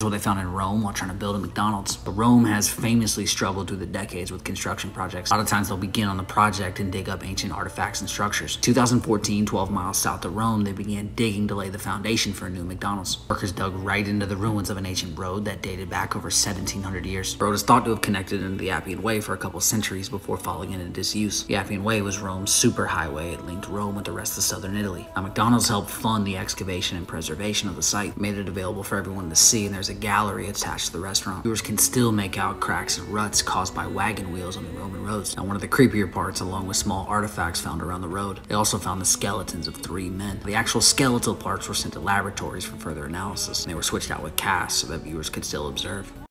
what they found in Rome while trying to build a McDonald's. But Rome has famously struggled through the decades with construction projects. A lot of times they'll begin on the project and dig up ancient artifacts and structures. 2014, 12 miles south of Rome, they began digging to lay the foundation for a new McDonald's. Workers dug right into the ruins of an ancient road that dated back over 1700 years. The road is thought to have connected into the Appian Way for a couple centuries before falling into disuse. The Appian Way was Rome's superhighway. It linked Rome with the rest of southern Italy. Now, McDonald's helped fund the excavation and preservation of the site, made it available for everyone to see, and there's a gallery attached to the restaurant. Viewers can still make out cracks and ruts caused by wagon wheels on the Roman roads. Now, one of the creepier parts, along with small artifacts found around the road, they also found the skeletons of three men. The actual skeletal parts were sent to laboratories for further analysis, and they were switched out with casts so that viewers could still observe.